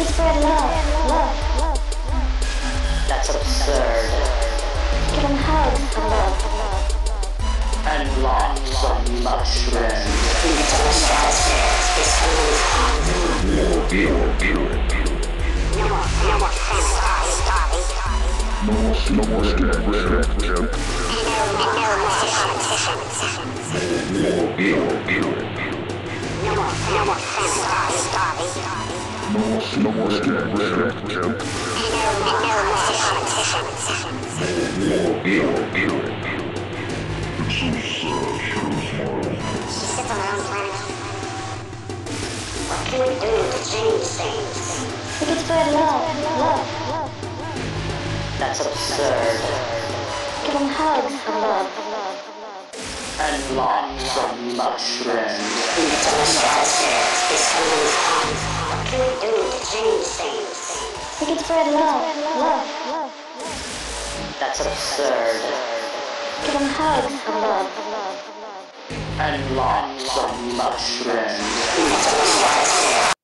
change things. We can spread love, love, love. That's absurd. Give them hugs of love. And lots of mushrooms. Into the stratosphere, this groove. No more, no more sanitized, darling. No more, no more step, No more, no more step, step, step. And no, and no more politicians. She sits on her own planet. What can we do to change things? We can spread love, love, love. That's absurd. Give them hugs of love. And lots of mushrooms. Into the stratosphere, this groove. What We can spread love, love, love. That's absurd. Give them hugs of love. And lots of mushrooms. Into the stratosphere.